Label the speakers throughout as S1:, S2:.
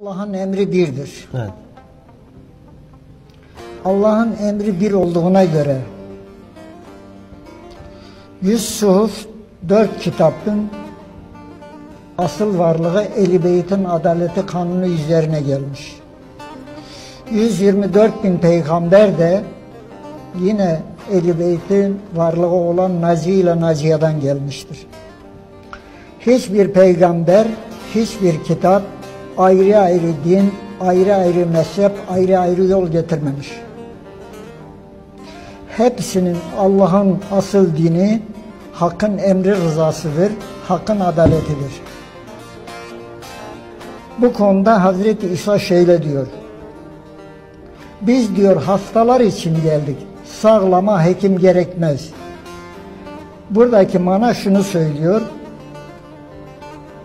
S1: Allah'ın emri birdir.
S2: Evet.
S1: Allah'ın emri bir olduğuna göre yüz suhuf dört kitabın asıl varlığı Ehl-i Beyt'in adaleti kanunu üzerine gelmiş. 124 bin peygamber de yine Ehl-i Beyt'in varlığı olan Naci ile Naciye'den gelmiştir. Hiçbir peygamber, hiçbir kitap ayrı ayrı din, ayrı ayrı mezhep, ayrı ayrı yol getirmemiş. Hepsinin Allah'ın asıl dini hakkın emri rızasıdır, hakkın adaletidir. Bu konuda Hazreti İsa şöyle diyor. Biz diyor hastalar için geldik. Sağlama hekim gerekmez. Buradaki mana şunu söylüyor.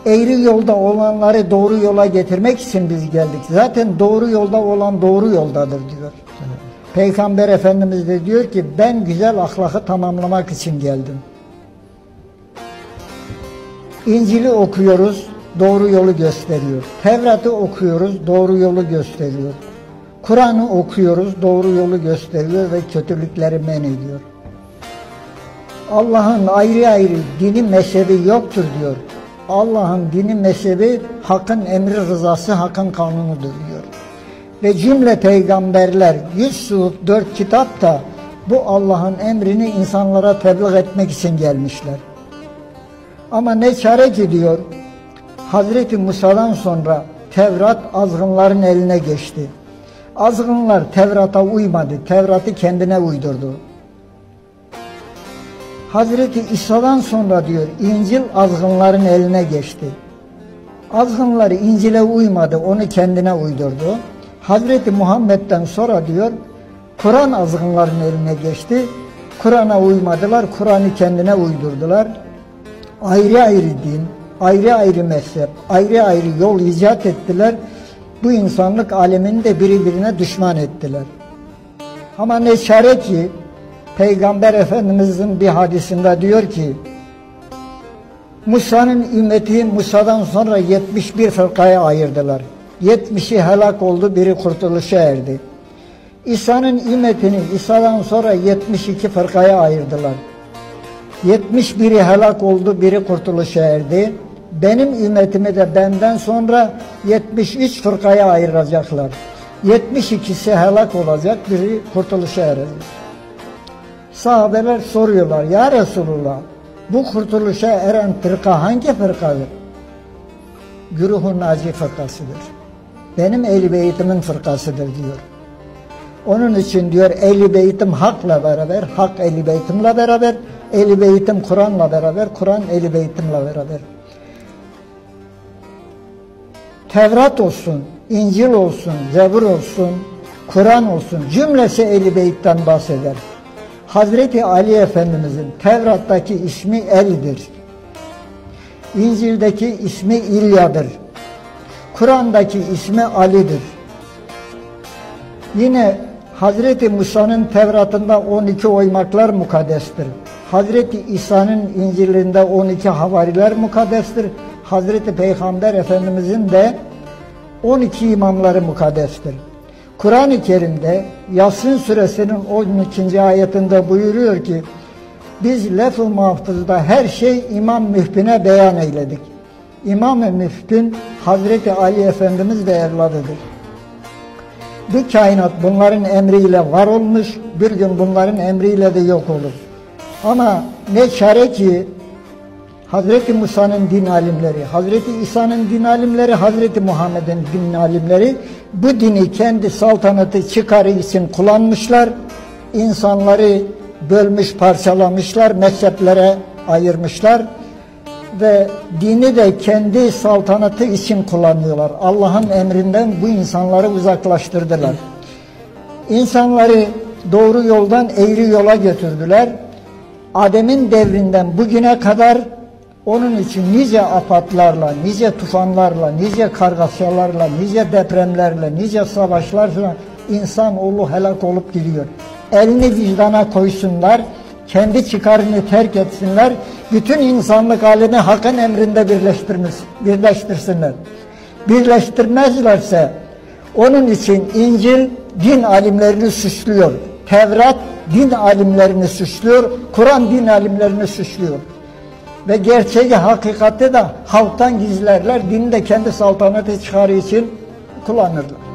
S1: Eğri yolda olanları doğru yola getirmek için biz geldik. Zaten doğru yolda olan doğru yoldadır diyor. Peygamber Efendimiz de diyor ki ben güzel ahlakı tamamlamak için geldim. İncil'i okuyoruz, doğru yolu gösteriyor. Tevrat'ı okuyoruz, doğru yolu gösteriyor. Kur'an'ı okuyoruz, doğru yolu gösteriyor ve kötülükleri men ediyor. Allah'ın ayrı ayrı dini mezhebi yoktur diyor. Allah'ın dini mezhebi hakkın emri rızası, hakkın kanunudur diyor. Ve cümle peygamberler 100 suhuf 4 kitap da bu Allah'ın emrini insanlara tebliğ etmek için gelmişler. Ama ne çare ki diyor Hazreti Musa'dan sonra Tevrat azgınların eline geçti. Azgınlar Tevrat'a uymadı. Tevrat'ı kendine uydurdu. Hazreti İsa'dan sonra diyor İncil azgınların eline geçti. Azgınlar İncil'e uymadı, onu kendine uydurdu. Hazreti Muhammed'den sonra diyor Kur'an azgınların eline geçti. Kur'an'a uymadılar, Kur'an'ı kendine uydurdular. Ayrı ayrı din, ayrı ayrı mezhep, ayrı ayrı yol icat ettiler. Bu insanlık alemini de birbirine düşman ettiler. Ama ne çare ki Peygamber Efendimizin bir hadisinde diyor ki Musa'nın ümmeti Musa'dan sonra 71 fırkaya ayırdılar. 70'i helak oldu, biri kurtuluşa erdi. İsa'nın ümmetini İsa'dan sonra 72 fırkaya ayırdılar. 71'i helak oldu, biri kurtuluşa erdi. Benim ümmetimi de benden sonra 73 fırkaya ayıracaklar. 72'si helak olacak, biri kurtuluşa erecek. Sahabeler soruyorlar, ya Resulullah bu kurtuluşa eren fırka hangi fırkadır? Güruhun Naci fırkasıdır. Benim ehl Beytimin fırkasıdır diyor. Onun için diyor ehl Beytim hakla beraber, hak ehl Beytimle beraber, ehl Beytim Kur'an'la beraber, Kur'an ehl Beytimle beraber. Tevrat olsun, İncil olsun, Zebur olsun, Kur'an olsun cümlesi ehl Beyt'ten bahseder. Hazreti Ali Efendimizin Tevrat'taki ismi El'dir. İncil'deki ismi İlya'dır. Kur'an'daki ismi Ali'dir. Yine Hazreti Musa'nın Tevrat'ında 12 oymaklar mukaddestir. Hazreti İsa'nın İncil'inde 12 havariler mukaddestir. Hazreti Peygamber Efendimizin de 12 imamları mukaddestir. Kur'an-ı Kerim'de Yasin suresinin 12. ayetinde buyuruyor ki biz lef-ı mahfuzda her şey İmam Mühbin'e beyan eyledik. İmam-ı Mühbin Hazreti Ali Efendimiz ve evladıdır. Bu kainat bunların emriyle var olmuş, bir gün bunların emriyle de yok olur. Ama ne çare ki Hazreti Musa'nın din alimleri, Hazreti İsa'nın din alimleri, Hazreti Muhammed'in din alimleri bu dini kendi saltanatı çıkarı için kullanmışlar. İnsanları bölmüş, parçalamışlar, mezheplere ayırmışlar ve dini de kendi saltanatı için kullanıyorlar. Allah'ın emrinden bu insanları uzaklaştırdılar. İnsanları doğru yoldan eğri yola götürdüler. Adem'in devrinden bugüne kadar onun için nice afatlarla, nice tufanlarla, nice kargaşalarla, nice depremlerle, nice savaşlarla insanoğlu helak olup gidiyor. Elini vicdana koysunlar, kendi çıkarını terk etsinler, bütün insanlık alemi hakkın emrinde birleştirsinler. birleştirmezlerse onun için İncil din alimlerini suçluyor. Tevrat din alimlerini suçluyor. Kur'an din alimlerini suçluyor. Ve gerçeği hakikati de halktan gizlerler. Dini de kendi saltanatı çıkarı için kullanırlar.